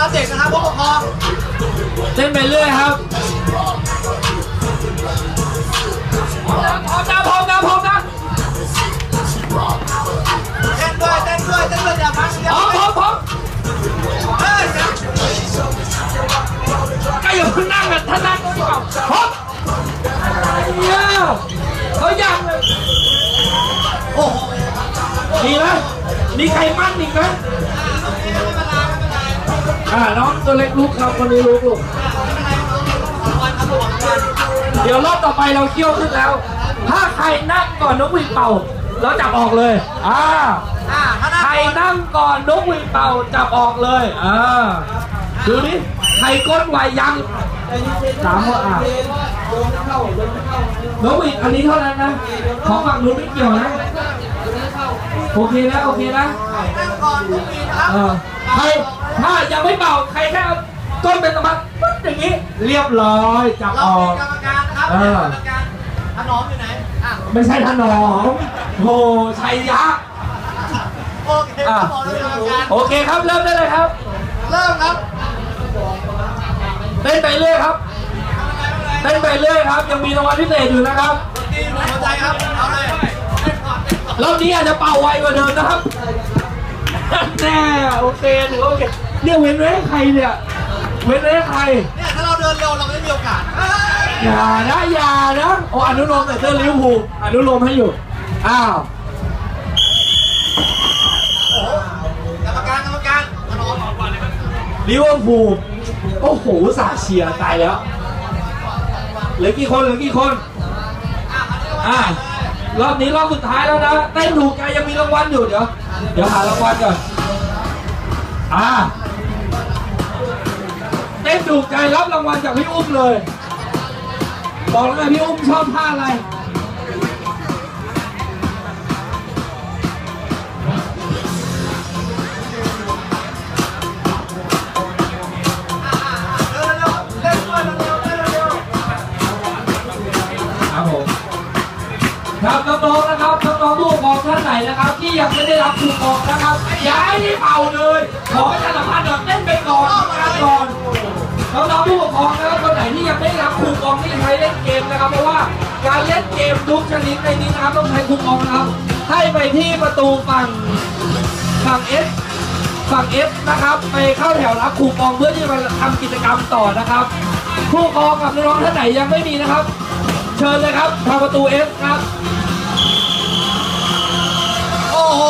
มาเด็กนะครับผู้ปกครองเต้นไปเรื่อยครับพร้อมนะพร้อมนะพร้อมนะพร้อมนะเต้นด้วยเต้นด้วยเต้นด้วยอย่าพักเดีพยวร้อมพร้อมพร้อมเฮ้ยก็อย่าเพิ่งนั่งกันถ้านั่งก็ดีกว่าพร้อมเนี่ยเขายังเลยโอ้โหมีไหมมีใครมั่นอีกไหม อ่าน้องตัวเล็กลุกครับคนนี้ลุกลูกวันครับผมวันเดี๋ยวรอบต่อไปเราเคี่ยวขึ้นแล้ว ถ้าใครนั่งก่อนนกหวีดเป่าเราจับออกเลย อ่าอ่าถ้านั่งใครนั่งก่อนนกหวีดเป่าจับออกเลยอ่าดูนี่ใครก้นไหวยังสามว่าอะนกหวีดอันนี้เท่านั้นนะของฝั่งนู้นไม่เกี่ยวนะโอเคนะโอเคนะนั่งก่อนทุกปีนะครับเออใคร ถ้ายังไม่เป่าใครแค่เอาก้นเป็นสมบัติปึ๊ดอย่างนี้เรียบร้อยจับเราออมีกกรรมการนะครับเออกรรมการถนอมอยู่ไหนอะไม่ใช่ถนอมโหชัยยะ โอเคครับบอกแล้วเป็นกรรมการโอเคครับเริ่มได้เลยครับเริ่มครับเต้นไปเรื่อยครับเต้นไปเรื่อยครับ ยังมีรางวัลพิเศษอยู่นะครับตีหัวใจครับเอาเลยเต้นก่อนเต้นก่อนรอบนี้อาจจะเป่าไวกว่าเดิมนะครับ แน่โอเคถือว่าโอเค เนี่ยเว้นไว้ให้ใครเนี่ย เว้นไว้ให้ใคร เนี่ยถ้าเราเดินเร็วเราไม่มีโอกาสเฮ้ยอย่านะอย่านะโอ้อนุโลมแต่เสื้อลิเวอร์พูลอนุโลมให้อยู่ อ้าว กรรมการกรรมการถนอมลิเวอร์พูลโอ้โหอุตสาห์เชียร์ตายแล้ว เหลือกี่คนเหลือกี่คน อะอันนี้วันอะรอบนี้รอบสุดท้ายแล้วนะเต้นถูกใจยังมีรางวัลอยู่เดี๋ยว เดี๋ยวหารางวัลก่อน อ่าเต้นถูกใจรับรางวัลจากพี่อุ้มเลย บอกแล้วไงพี่อุ้มชอบท่าอะไรครับผมครับน้องๆนะครับน้องๆผู้ปกครองท่านไหนนะครับ ที่ยังไม่ได้รับคูปองนะครับย่าให้ได้เป่าเลย ขอประชาสัมพันธ์ก่อนเต้นไปก่อนทำงานก่อน น้องๆผู้ปกครองนะครับคนไหนที่ยังไม่ได้รับคูปองที่ใช้เล่นเกมนะครับ เพราะว่าการเล่นเกมทุกชนิดในนี้นะครับต้องใช้คูปองนะครับ ให้ไปที่ประตูฝั่งฝั่งเอสฝั่งเอสนะครับ ไปเข้าแถวรับคูปองเพื่อที่จะมาทำกิจกรรมต่อนะครับผู้ปกครองกับน้องๆท่านไหนยังไม่มีนะครับ เชิญเลยครับทางประตูเอฟครับ โอ้โห